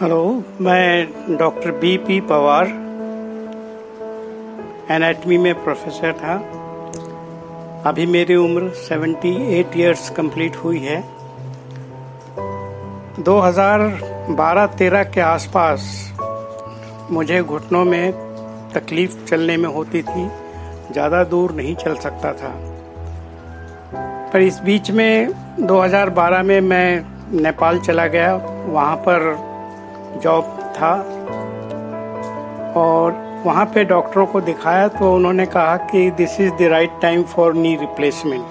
Hello मैं doctor B P Pawar anatomy में professor था। अभी मेरी उम्र 78 इयर्स कंप्लीट हुई है। 2012-13 के आसपास मुझे घुटनों में तकलीफ़ चलने में होती थी, ज़्यादा दूर नहीं चल सकता था। पर इस बीच में 2012 में मैं नेपाल चला गया, वहाँ पर जॉब था। और वहाँ पे डॉक्टरों को दिखाया तो उन्होंने कहा कि this is the right time for knee replacement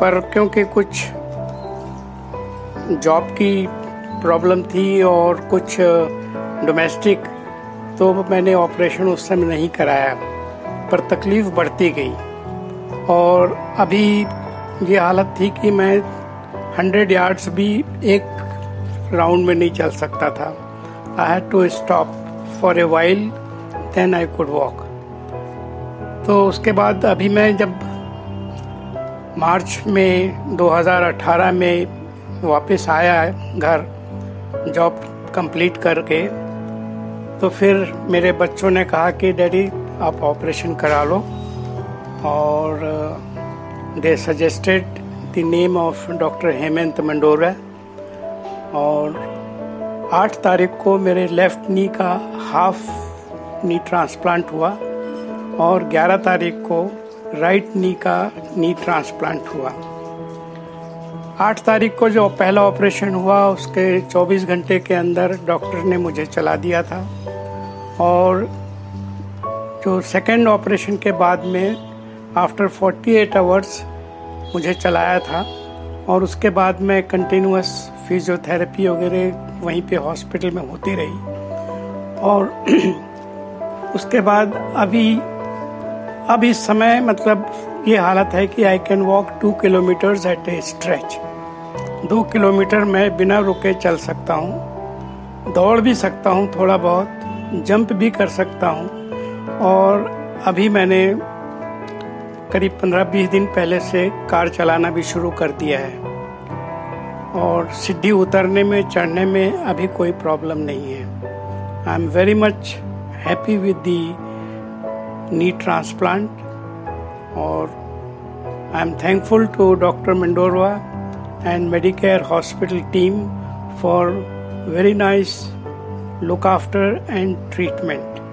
पर क्योंकि कुछ जॉब की प्रॉब्लम थी और कुछ डोमेस्टिक तो मैंने ऑपरेशन उस समय नहीं कराया, पर तकलीफ़ बढ़ती गई। और अभी ये हालत थी कि मैं हंड्रेड यार्ड्स भी एक राउंड में नहीं चल सकता था। I had to stop for a while then I could walk तो उसके बाद अभी मैं जब मार्च में 2018 में वापस आया घर, जॉब कंप्लीट करके तो फिर मेरे बच्चों ने कहा कि, डैडी, आप ऑपरेशन करा लो। और they suggested the name of doctor Hemant Mandora और आठ तारीख को मेरे लेफ़्ट नी का हाफ़ नी ट्रांसप्लांट हुआ और 11 तारीख को राइट नी का नी ट्रांसप्लांट हुआ। आठ तारीख को जो पहला ऑपरेशन हुआ, उसके 24 घंटे के अंदर डॉक्टर ने मुझे चला दिया था। और जो सेकेंड ऑपरेशन के बाद में आफ्टर 48 आवर्स मुझे चलाया था और उसके बाद में कंटिन्यूस फिजियोथेरेपी वगैरह वहीं पे हॉस्पिटल में होती रही। और उसके बाद अभी, अब इस समय मतलब ये हालत है कि I can walk two kilometres at a stretch दो किलोमीटर मैं बिना रुके चल सकता हूँ, दौड़ भी सकता हूँ थोड़ा बहुत, जंप भी कर सकता हूँ। और अभी मैंने करीब पंद्रह बीस दिन पहले से कार चलाना भी शुरू कर दिया है। और सीढ़ी उतरने में, चढ़ने में अभी कोई प्रॉब्लम नहीं है। I am very much happy with the knee transplant और I am thankful to doctor Mandorwa and Medicare hospital team for very nice look after and treatment